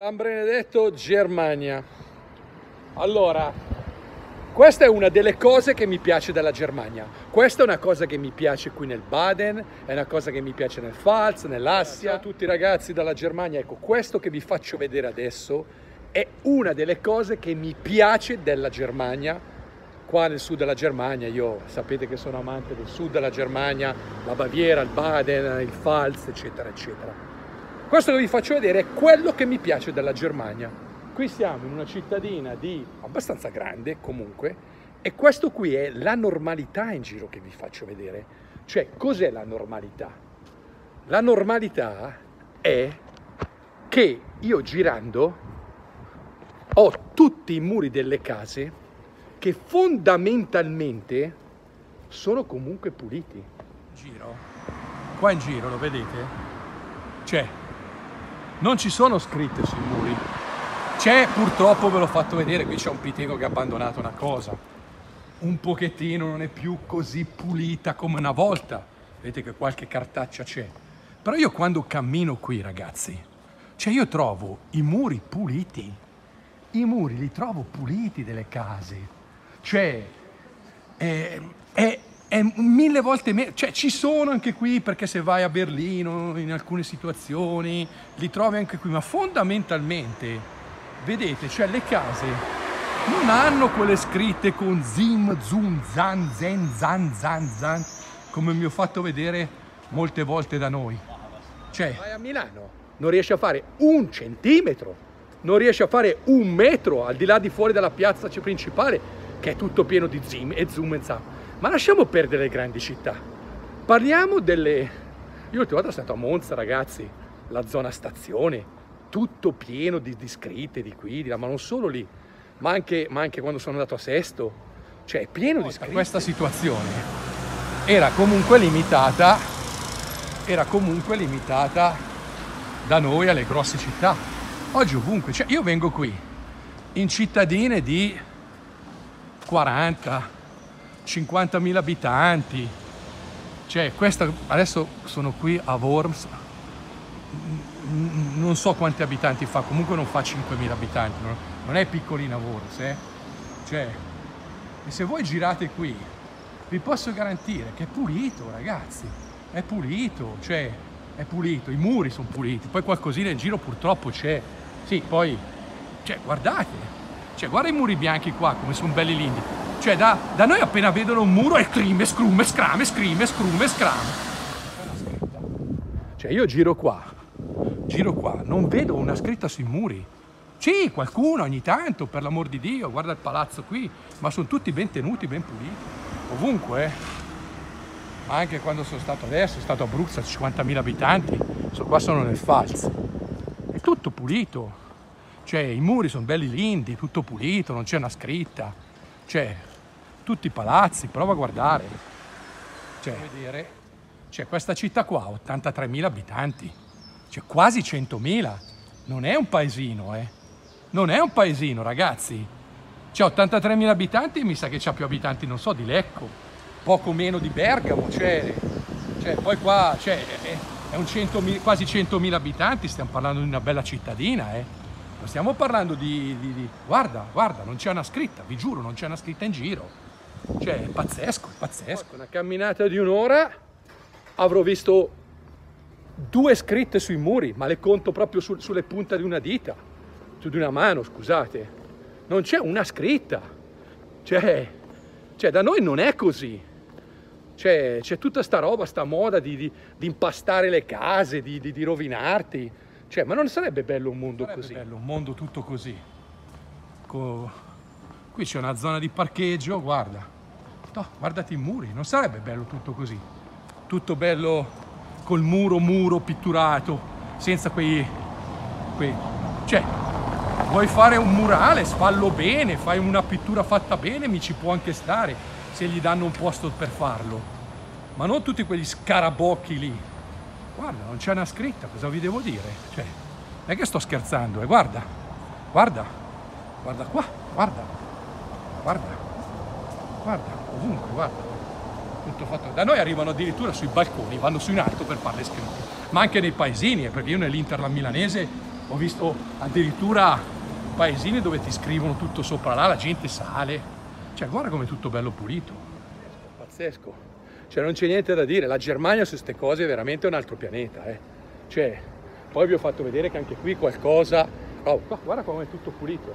San Benedetto, Germania. Allora, questa è una delle cose che mi piace della Germania. Questa è una cosa che mi piace qui nel Baden, è una cosa che mi piace nel Pfalz, nell'Assia. Ciao a tutti ragazzi dalla Germania. Ecco, questo che vi faccio vedere adesso è una delle cose che mi piace della Germania. Qua nel sud della Germania, io sapete che sono amante del sud della Germania, la Baviera, il Baden, il Pfalz, eccetera, eccetera. Questo che vi faccio vedere è quello che mi piace della Germania. Qui siamo in una cittadina di abbastanza grande comunque e questo qui è la normalità in giro che vi faccio vedere. Cioè, cos'è la normalità? La normalità è che io girando ho tutti i muri delle case che fondamentalmente sono comunque puliti. Giro. Qua in giro, lo vedete? C'è. Non ci sono scritte sui muri c'è purtroppo, ve l'ho fatto vedere, qui c'è un pitego che ha abbandonato una cosa. Un pochettino non è più così pulita come una volta. Vedete che qualche cartaccia c'è. Però io quando cammino qui, ragazzi, cioè io trovo i muri puliti. I muri li trovo puliti delle case. Cioè, è, è, è mille volte meno, cioè ci sono anche qui perché se vai a Berlino in alcune situazioni li trovi anche qui, ma fondamentalmente vedete, cioè le case non hanno quelle scritte con zim, zum, zan, zen, zan, zan, zan, come mi ho fatto vedere molte volte da noi. Cioè, vai a Milano, non riesci a fare un centimetro, non riesci a fare un metro al di là di fuori dalla piazza principale, che è tutto pieno di zim e zoom e zam. Ma lasciamo perdere le grandi città. Parliamo delle... Io l'ultima volta sono stato a Monza, ragazzi, la zona stazione, tutto pieno di, di scritte, di qui, di là, ma non solo lì, ma anche, ma anche quando sono andato a Sesto, cioè è pieno di scritte. Questa situazione era comunque limitata, era comunque limitata da noi alle grosse città. Oggi ovunque, cioè io vengo qui in cittadine di 40, 50.000 abitanti, cioè questa, adesso sono qui a Worms, non so quanti abitanti fa, comunque non fa 5.000 abitanti, non è piccolina Worms, eh? Cioè, e se voi girate qui, vi posso garantire che è pulito, ragazzi, è pulito, cioè, è pulito, i muri sono puliti, poi qualcosina in giro purtroppo c'è, sì, poi, cioè, guardate, cioè, guarda i muri bianchi qua, come sono belli lindi, cioè, da, da noi appena vedono un muro è crime, scrume, scrame, scrime, scrume, scrame. Cioè, io giro qua, giro qua, non vedo una scritta sui muri. Sì, qualcuno ogni tanto, per l'amor di Dio, guarda il palazzo qui, ma sono tutti ben tenuti, ben puliti. Ovunque, eh. Anche quando sono stato adesso, sono stato a Bruxelles, 50.000 abitanti, so, qua sono nel Pfalz. È tutto pulito, cioè i muri sono belli lindi, tutto pulito, non c'è una scritta. Cioè, tutti i palazzi, prova a guardare. Cioè, vedere, cioè questa città qua ha 83.000 abitanti cioè quasi 100.000. Non è un paesino, eh. Non è un paesino, ragazzi. C'è 83.000 abitanti e mi sa che c'ha più abitanti, non so, di Lecco. Poco meno di Bergamo, cioè... cioè poi qua, cioè, è, un 100, quasi 100.000 abitanti, stiamo parlando di una bella cittadina, eh. Non stiamo parlando di, di, di... Guarda, guarda, non c'è una scritta, vi giuro, non c'è una scritta in giro. Cioè, è pazzesco, è pazzesco. Una camminata di un'ora avrò visto due scritte sui muri, ma le conto proprio su, sulle punte di una dita, su di una mano, scusate. Non c'è una scritta. Cioè, cioè, da noi non è così. Cioè, c'è tutta sta roba, sta moda di, di, di impastare le case, di, di, rovinarti. Cioè, ma non sarebbe bello un mondo sarebbe così? bello un mondo tutto così. Co... Qui c'è una zona di parcheggio, guarda. No, guardati i muri, non sarebbe bello tutto così. Tutto bello col muro muro pitturato, senza quei, quei... Cioè, vuoi fare un murale, fallo bene, fai una pittura fatta bene, mi ci può anche stare, se gli danno un posto per farlo. Ma non tutti quegli scarabocchi lì. Guarda, non c'è una scritta, cosa vi devo dire? Cioè, non è che sto scherzando, eh, guarda, guarda, guarda qua, guarda, guarda, guarda, ovunque, guarda tutto fatto. Da noi arrivano addirittura sui balconi, vanno su in alto per fare le scritte, ma anche nei paesini, eh, perché io nell'Interland milanese ho visto addirittura paesini dove ti scrivono tutto sopra là, la gente sale. Cioè, guarda come è tutto bello pulito. Pazzesco. Cioè, non c'è niente da dire. La Germania su queste cose è veramente un altro pianeta, eh. Cioè, poi vi ho fatto vedere che anche qui qualcosa... Oh, guarda come è tutto pulito.